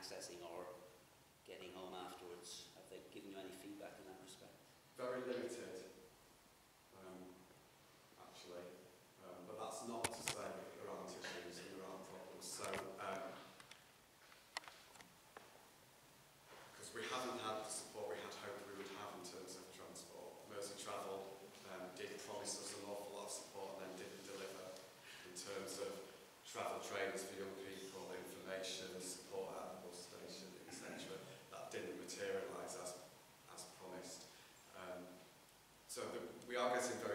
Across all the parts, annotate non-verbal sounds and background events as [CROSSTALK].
accessing or getting home afterwards? Have they given you any feedback in that respect? Very limited, um, actually. Um, but that's not to say that there aren't issues and there aren't problems. So, because um, we haven't had the support we had hoped we would have in terms of transport. Mersey Travel um, did promise us an awful lot of support and then didn't deliver in terms of travel trainers for We are getting very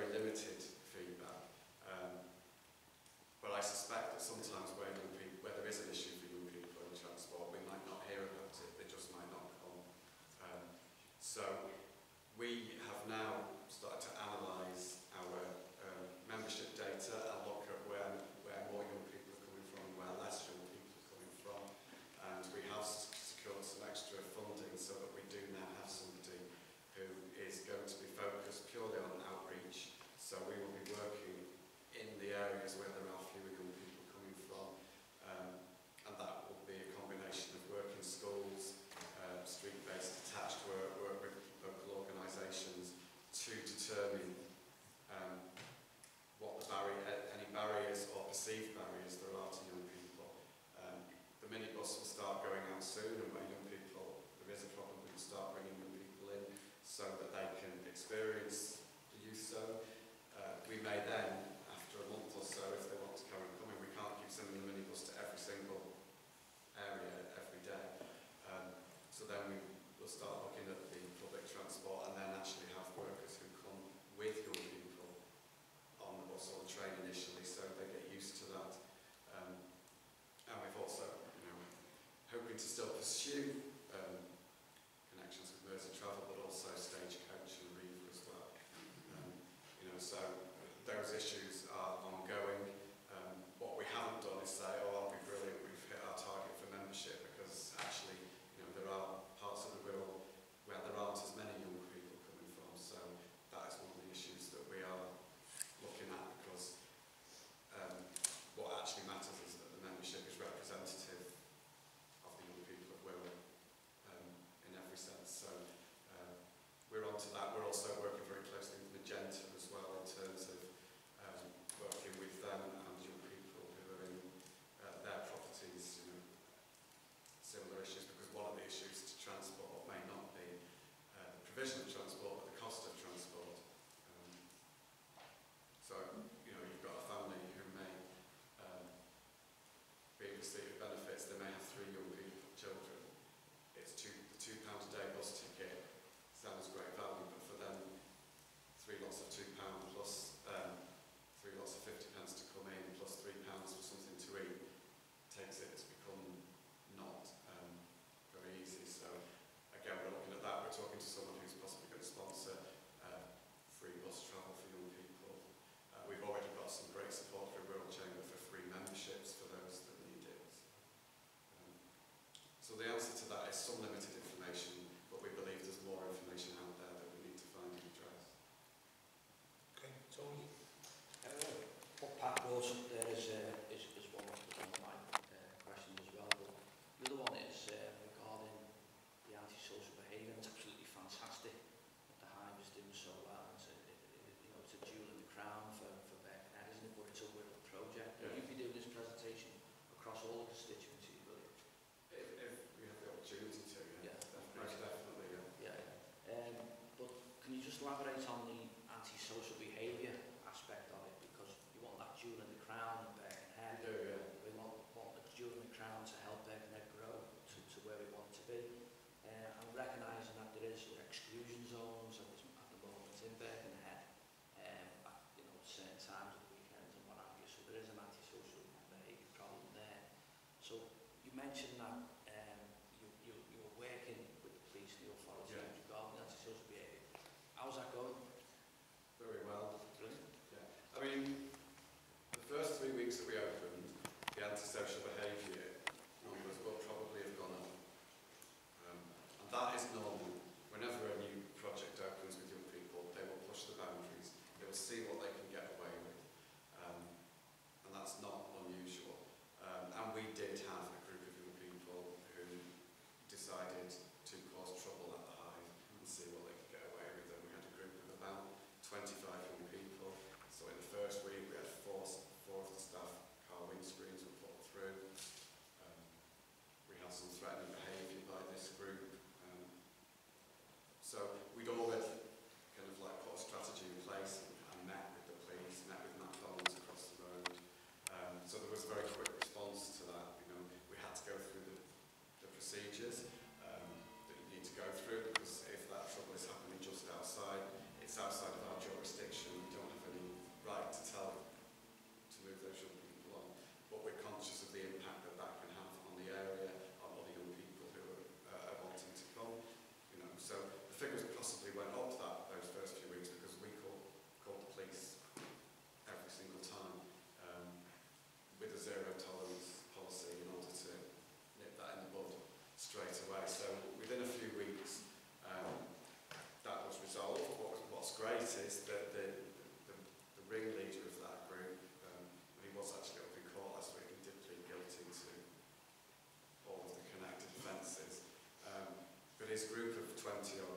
collaborate on the antisocial behaviour this group of 20 or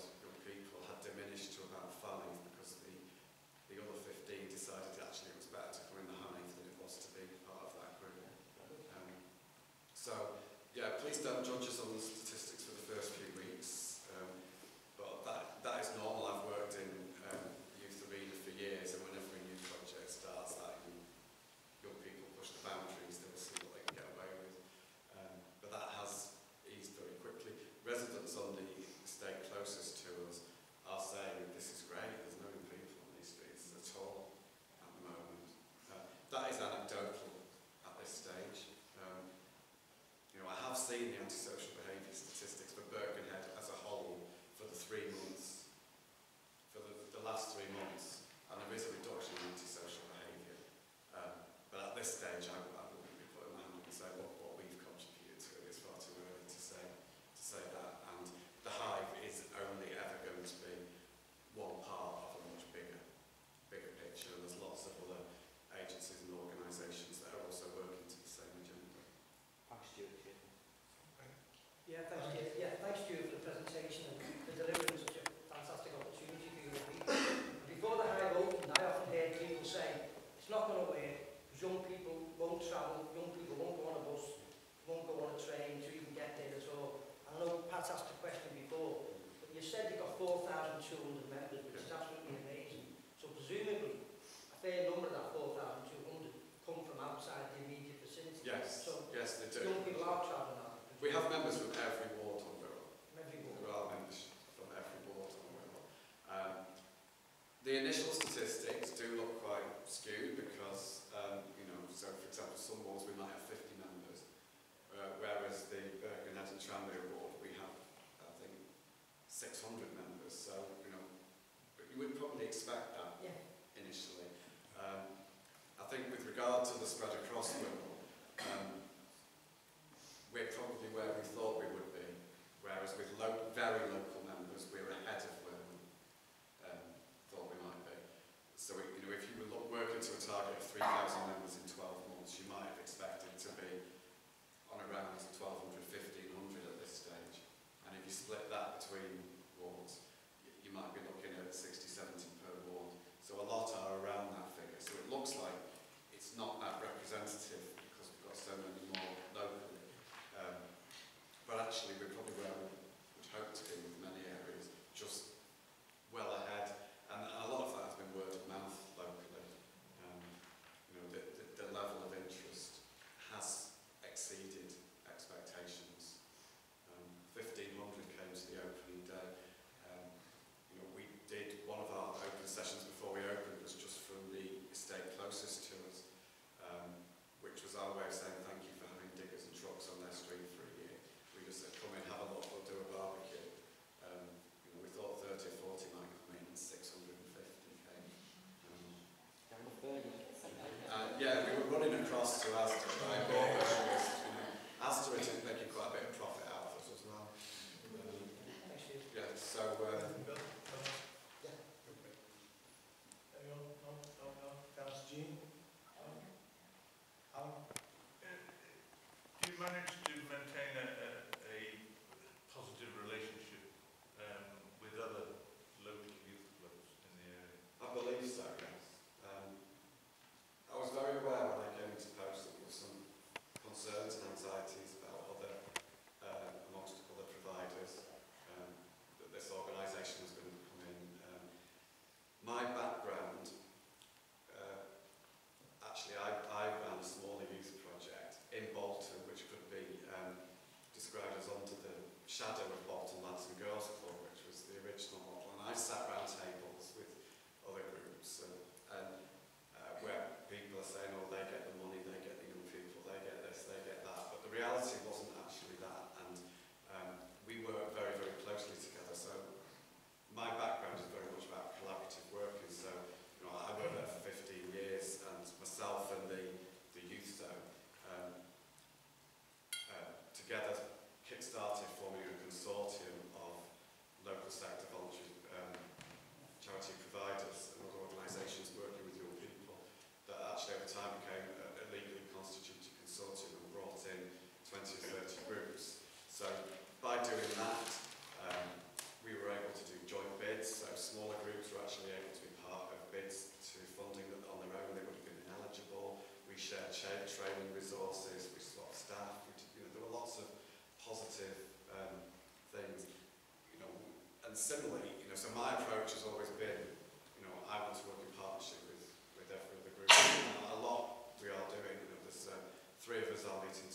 share shape training resources, we swapped staff, we did, you know, there were lots of positive um, things, you know, and similarly, you know, so my approach has always been, you know, I want to work in partnership with, with every other group, and [COUGHS] a lot we are doing, you know, there's uh, three of us are meeting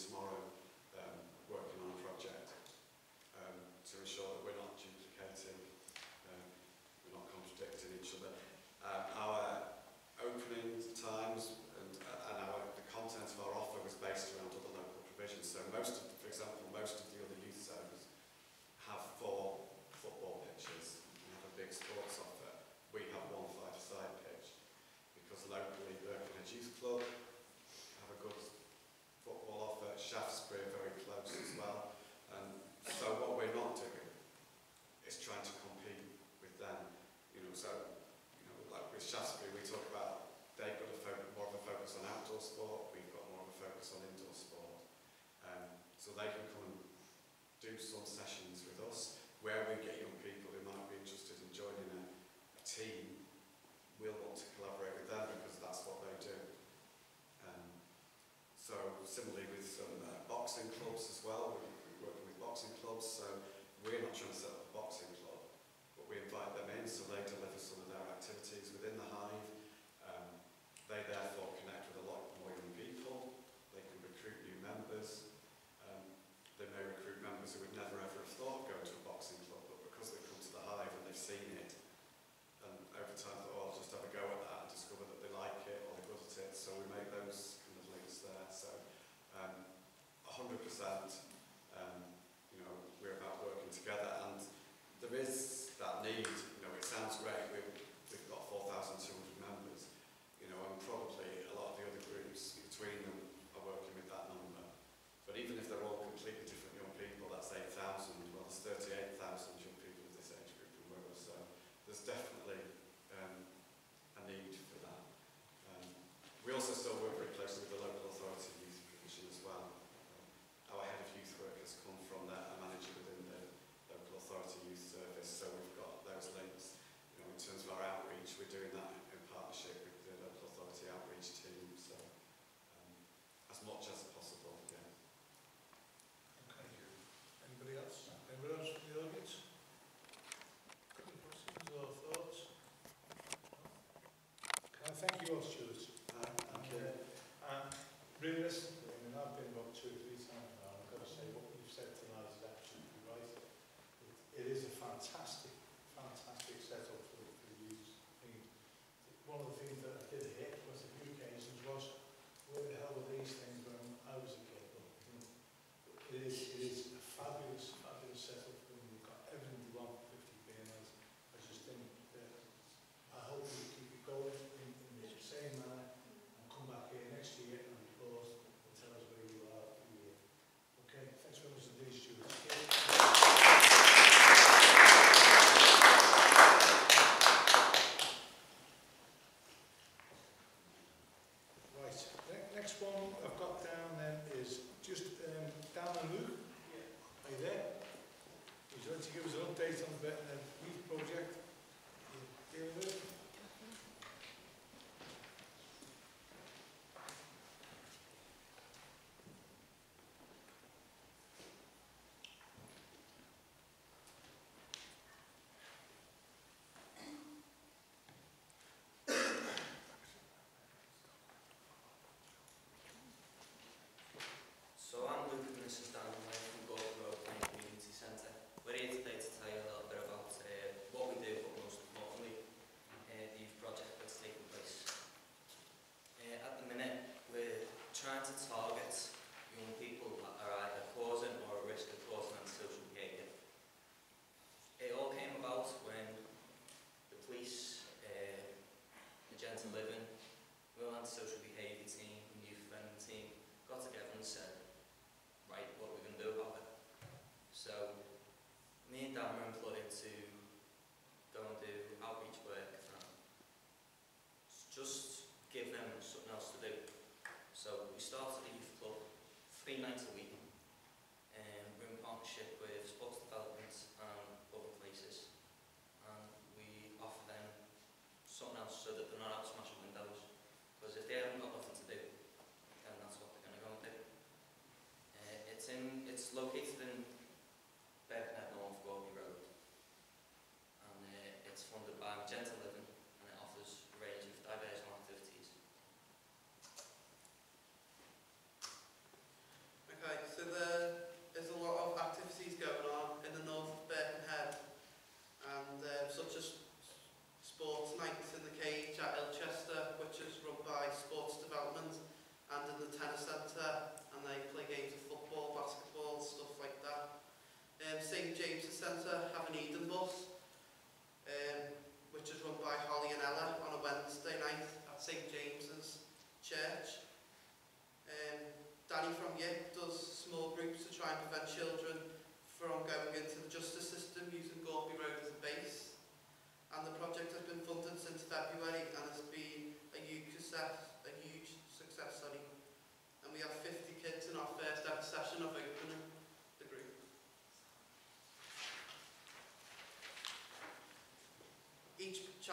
close to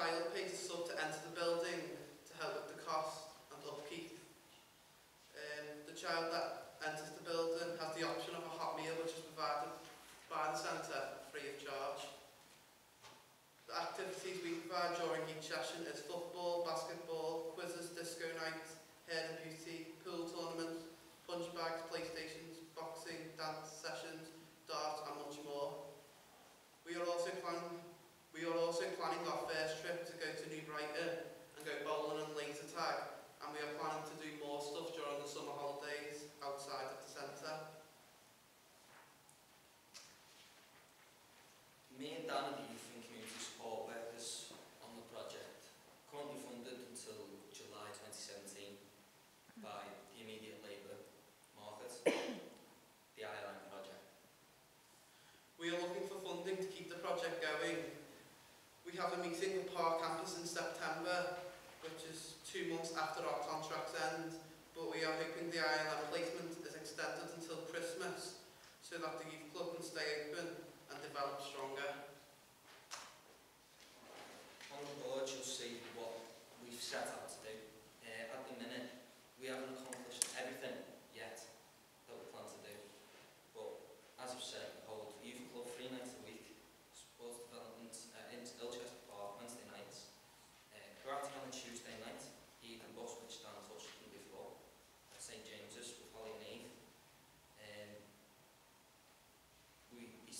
trial, pays us up to enter the building.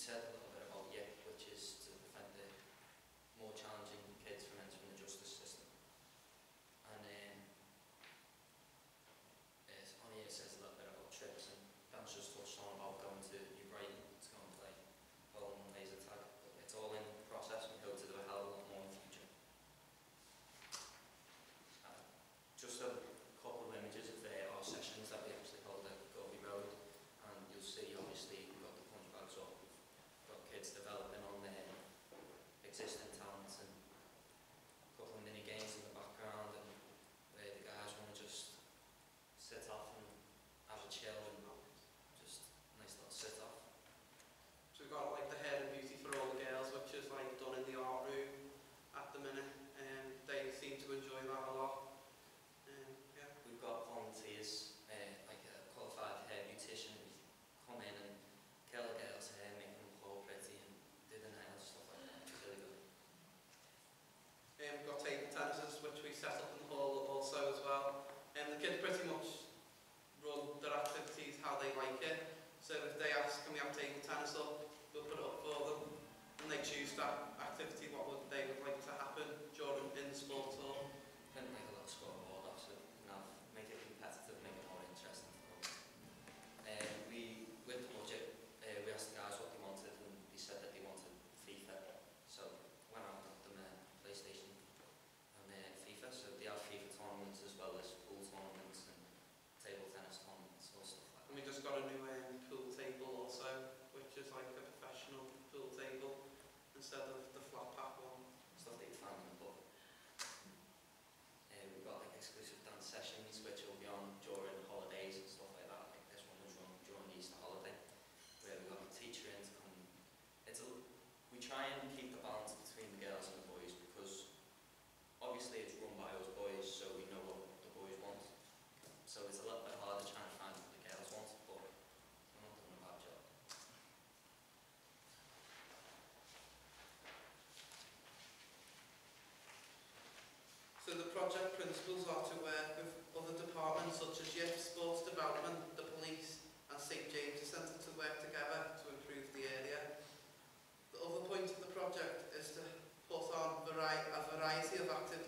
said Tuesday. So the project principals are to work with other departments such as youth, sports development, the police and St James's Centre to work together to improve the area. The other point of the project is to put on a variety of activities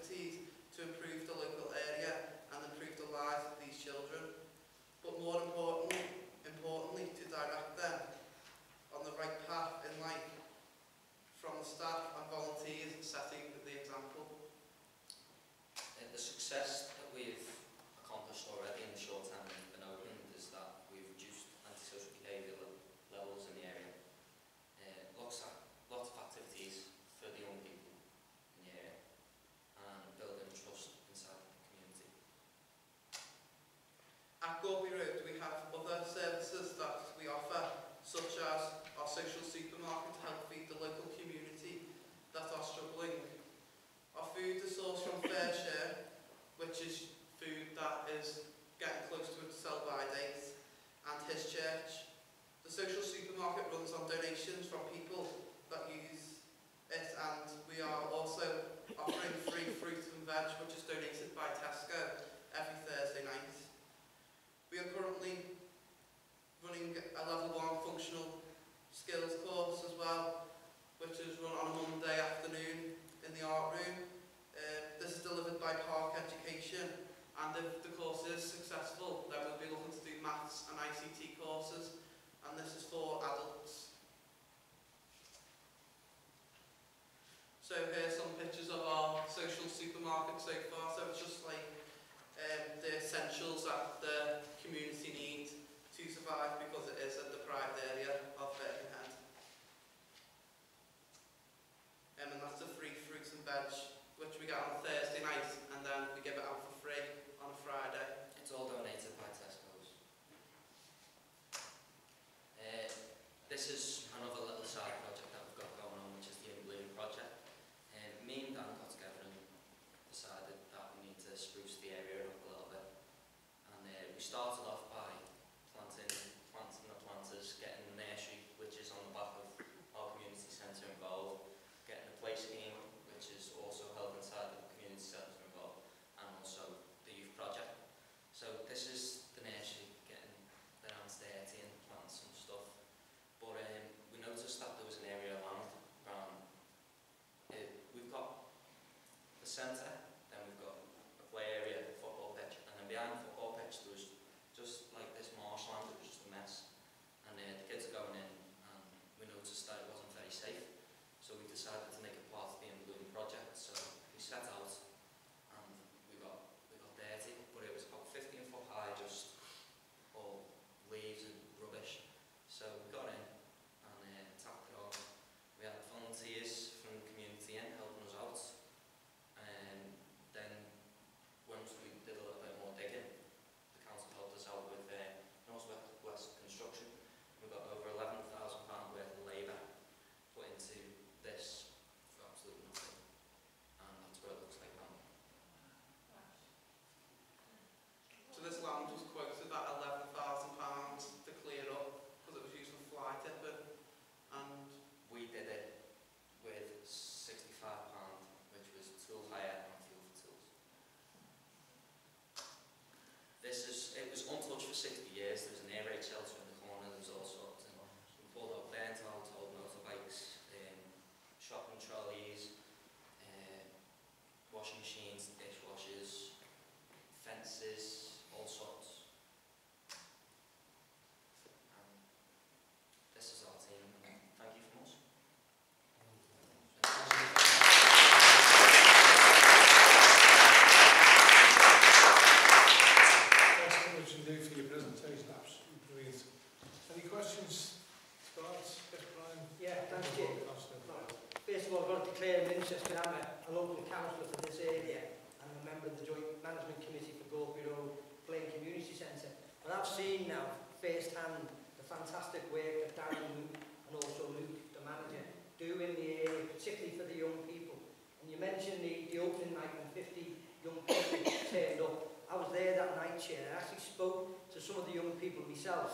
seen now hand the fantastic work that Darren Luke and also Luke, the manager, do in the area, particularly for the young people. And you mentioned the, the opening night when 50 young people turned up. I was there that night, Chair, and I actually spoke to some of the young people myself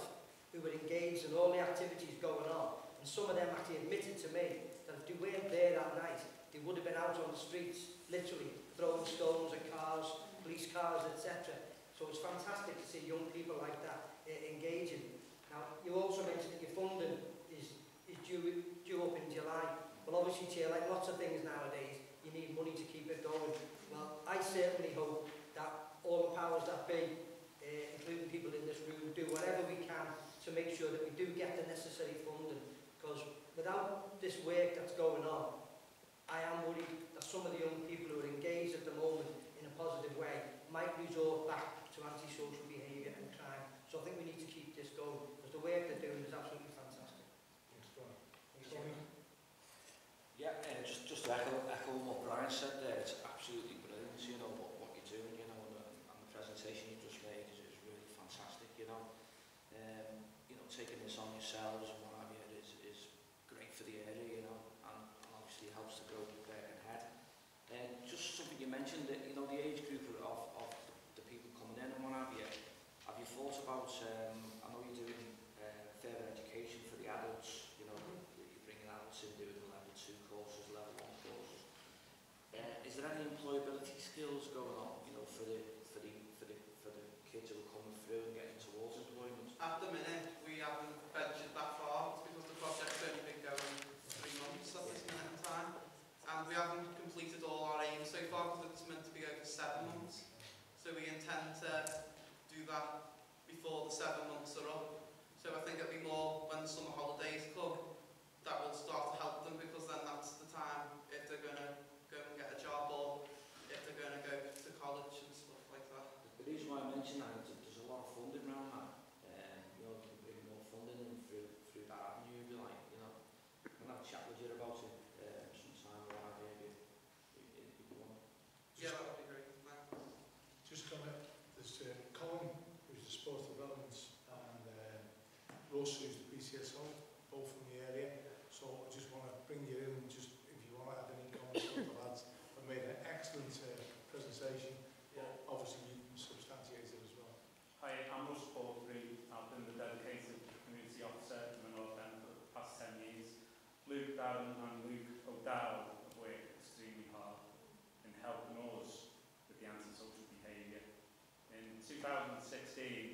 who were engaged in all the activities going on. And some of them actually admitted to me that if they weren't there that night, they would have been out on the streets, literally, throwing stones at cars, police cars, etc. So it's fantastic to see young people like that uh, engaging. Now, you also mentioned that your funding is, is due, due up in July. Well, obviously, Chair, like lots of things nowadays, you need money to keep it going. Well, I certainly hope that all the powers that be, uh, including people in this room, do whatever we can to make sure that we do get the necessary funding. Because without this work that's going on, I am worried that some of the young people who are engaged at the moment in a positive way might resort back anti-social behaviour and crime. So I think we need to keep this going because the work they're doing is absolutely fantastic. yeah, uh, just just to echo, echo what Brian said there, it's absolutely brilliant, you know, what, what you're doing, you know, and, uh, and the presentation you just made is, is really fantastic, you know. Um, you know, taking this on yourselves and what have you is, is great for the area, you know, and, and obviously helps to grow the ahead. And uh, just something you mentioned, that, you know, the age group of, of thought about, um, I know you're doing uh, further education for the adults, you know, mm-hmm. you're bringing adults in doing level two courses, level one courses. Uh, is there any employability skills going on, you know, for the, for the, for the, for the kids who are coming through and getting towards employment? At the minute, we haven't ventured that far because the project's only been going three months at this minute in time. And we haven't completed all our aims so far because it's meant to be over seven months. So we intend to the seven months are up. So I think it will be more when the summer holidays come 2016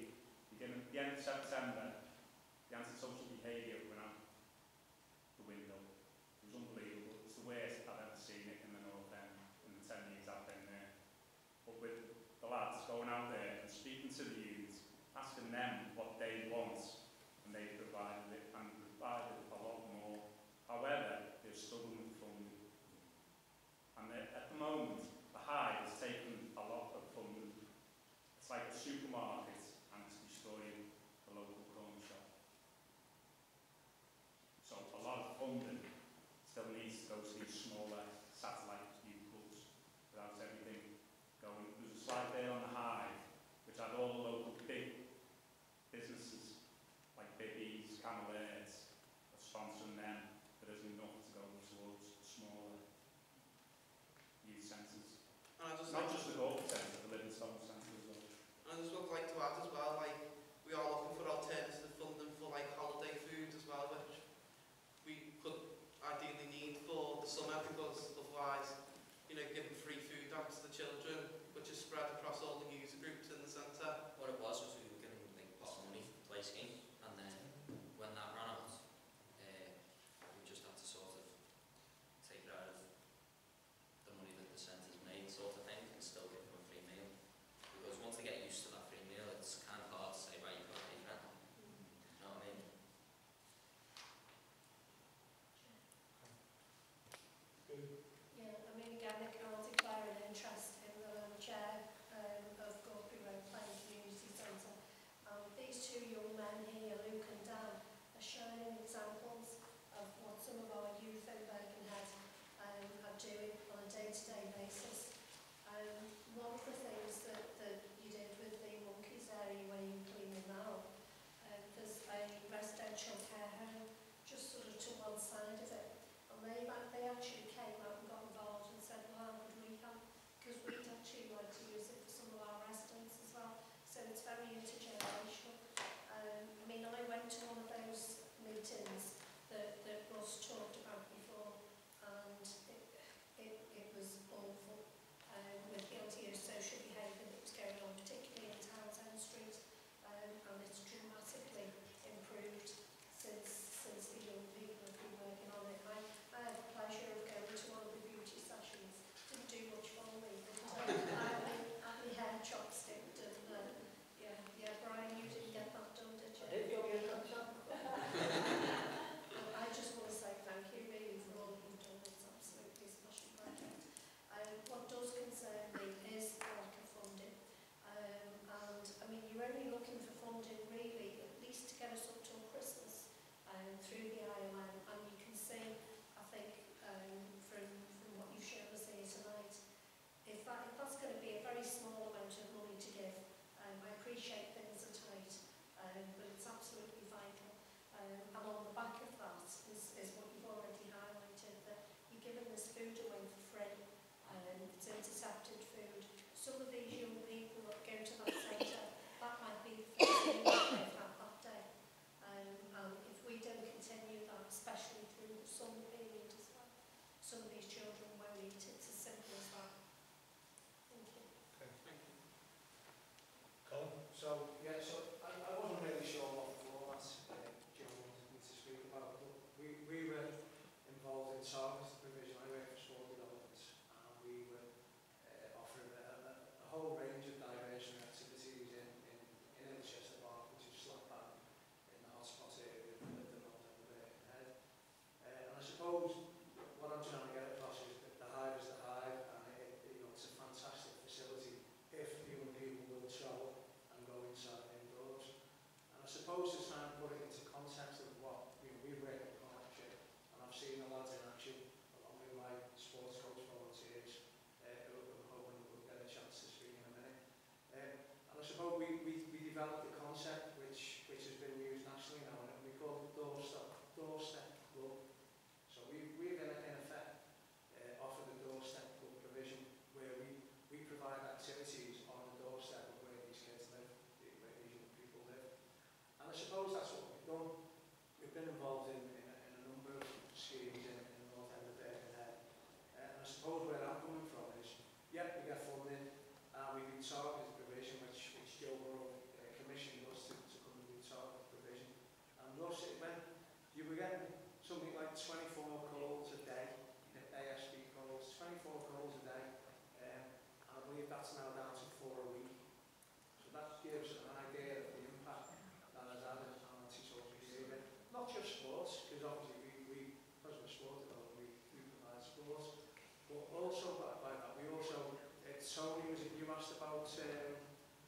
Tony was you asked about um,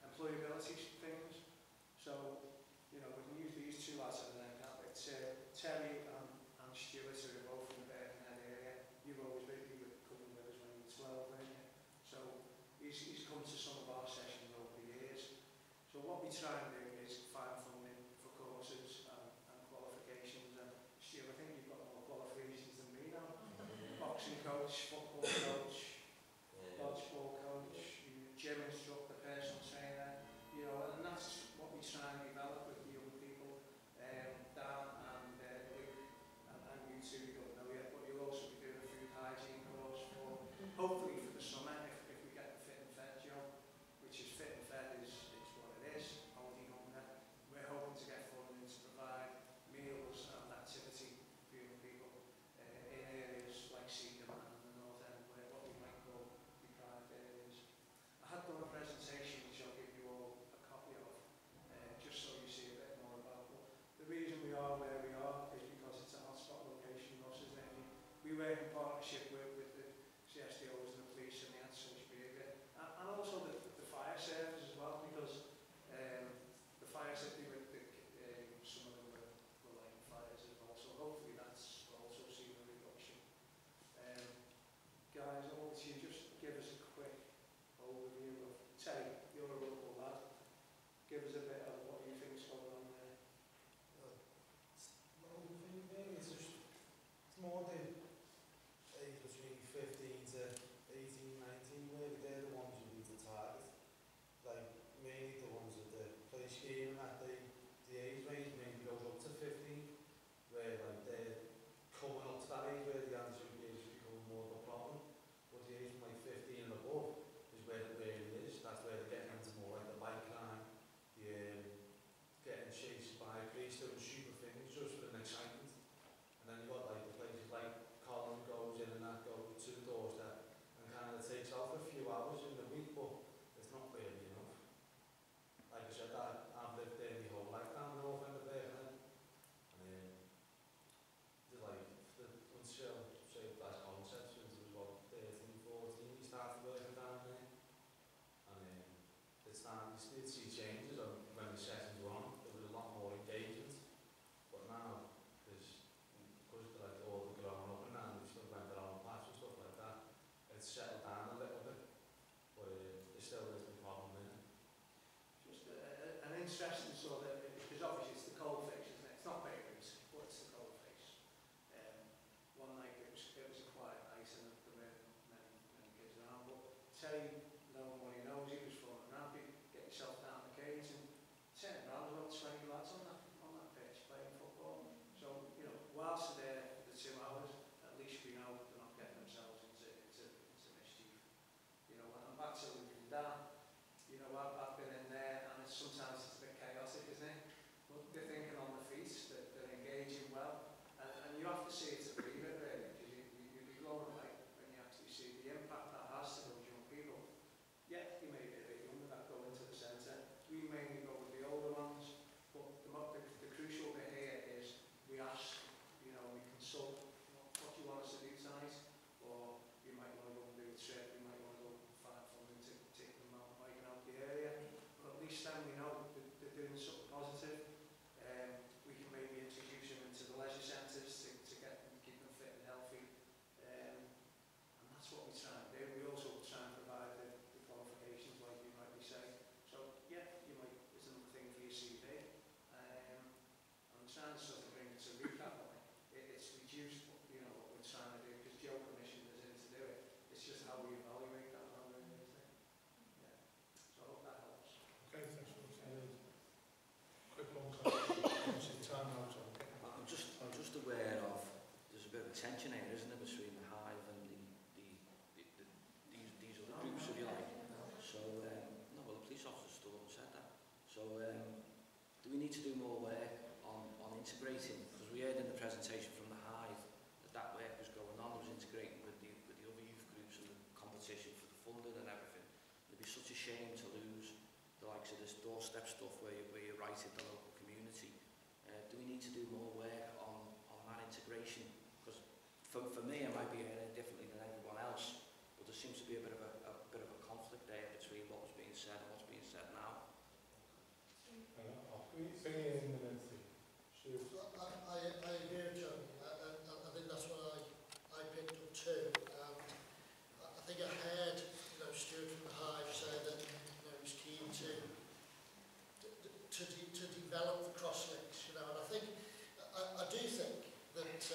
employability things. So, you know, we can use these two lads and then that. bit. uh, Terry and, and Stuart are both in there in area. You've always been with coming with us when you were 12, haven't you? So he's, he's come to some of our sessions over the years. So what we try and do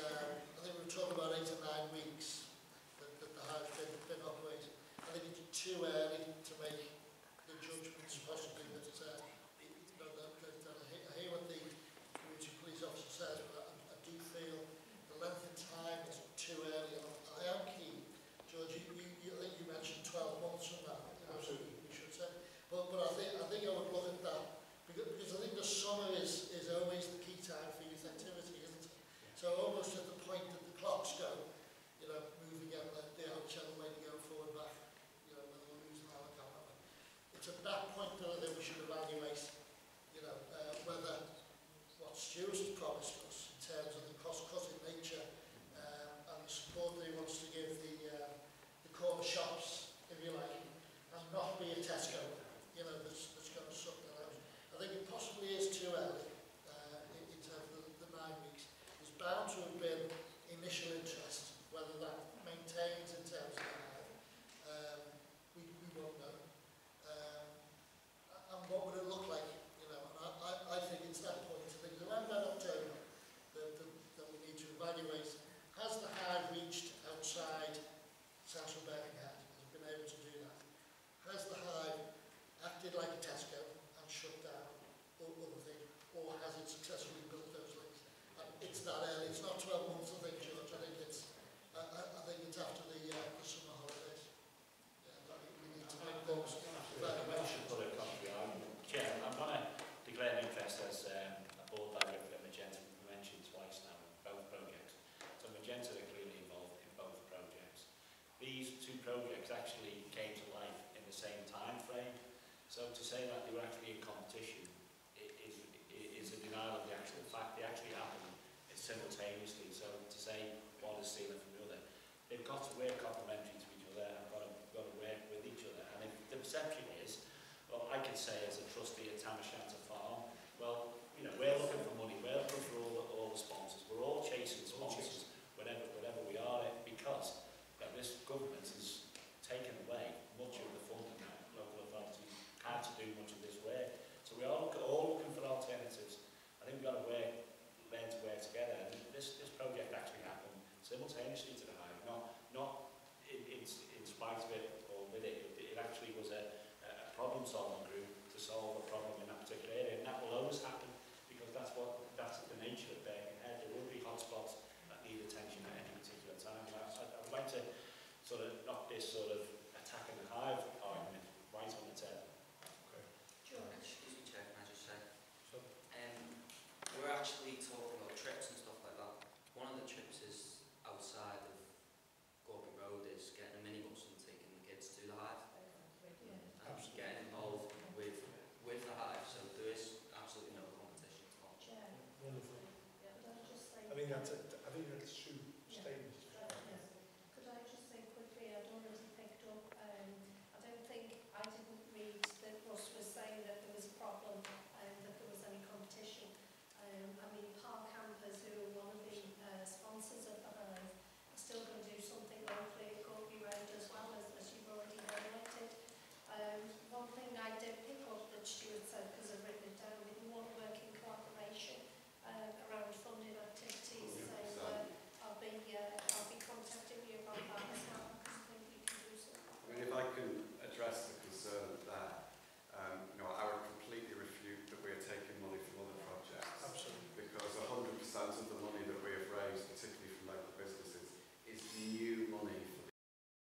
uh, I think we were talking about eight or nine weeks that, that the house had been, been operating. I think it's too early projects actually came to life in the same time frame. So to say that they were actually in competition is, is a denial of the actual fact. They actually happened simultaneously. So to say one is stealing from the other, they've got to work complementary to each other and got to, got to work with each other. And if the perception is, well, I can say as a